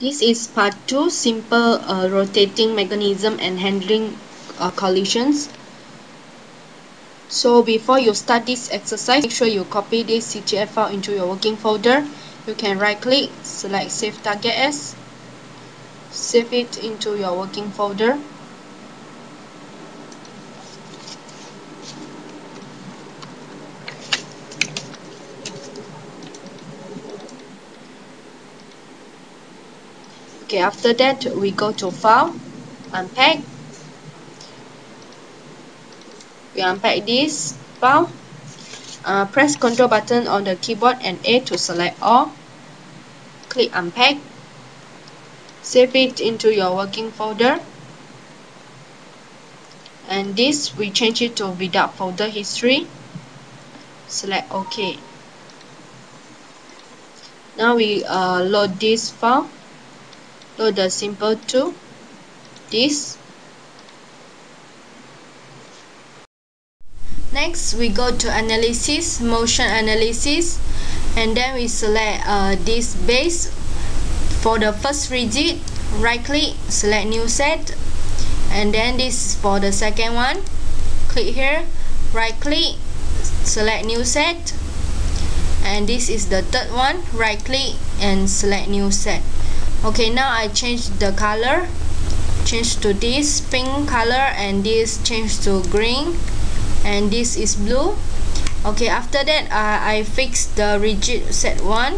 This is part 2 simple uh, rotating mechanism and handling uh, collisions. So before you start this exercise, make sure you copy this CTF file into your working folder. You can right click, select save target as, save it into your working folder. Okay after that we go to file unpack. We unpack this file uh, press control button on the keyboard and A to select all. Click unpack. Save it into your working folder. And this we change it to without folder history. Select OK now we uh, load this file load the simple to this. Next we go to analysis motion analysis. And then we select uh, this base for the first rigid. Right click select new set. And then this is for the second one. Click here. Right click select new set. And this is the third one. Right click and select new set okay now I change the color. Change to this pink color and this change to green. And this is blue. Okay after that uh, I fix the rigid set 1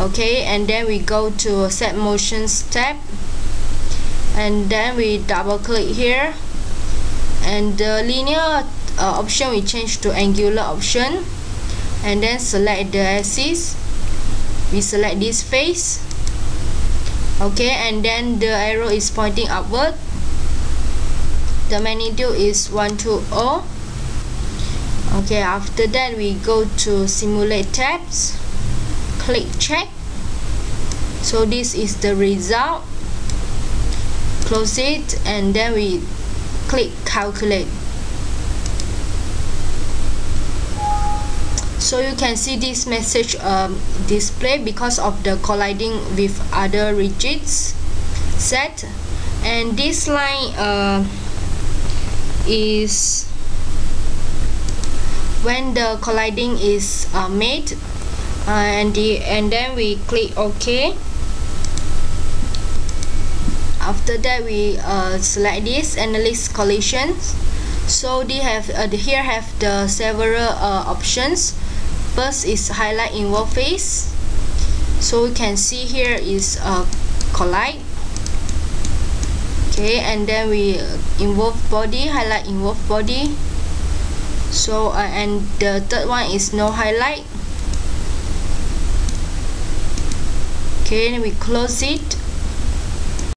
okay and then we go to set motion step. And then we double click here. And the linear uh, option we change to angular option. And then select the axis. We select this face okay and then the arrow is pointing upward. The magnitude is 120 okay after that we go to simulate tabs. Click check. So this is the result. Close it and then we click calculate so you can see this message um, display because of the colliding with other rigids set. And this line uh, is when the colliding is uh, made uh, and the and then we click OK. After that we uh, select this analyze collisions. So they have uh, here have the several uh, options first is highlight involve face. So we can see here is a collide. Okay and then we involve body highlight involve body. So uh, and the third one is no highlight. Okay we close it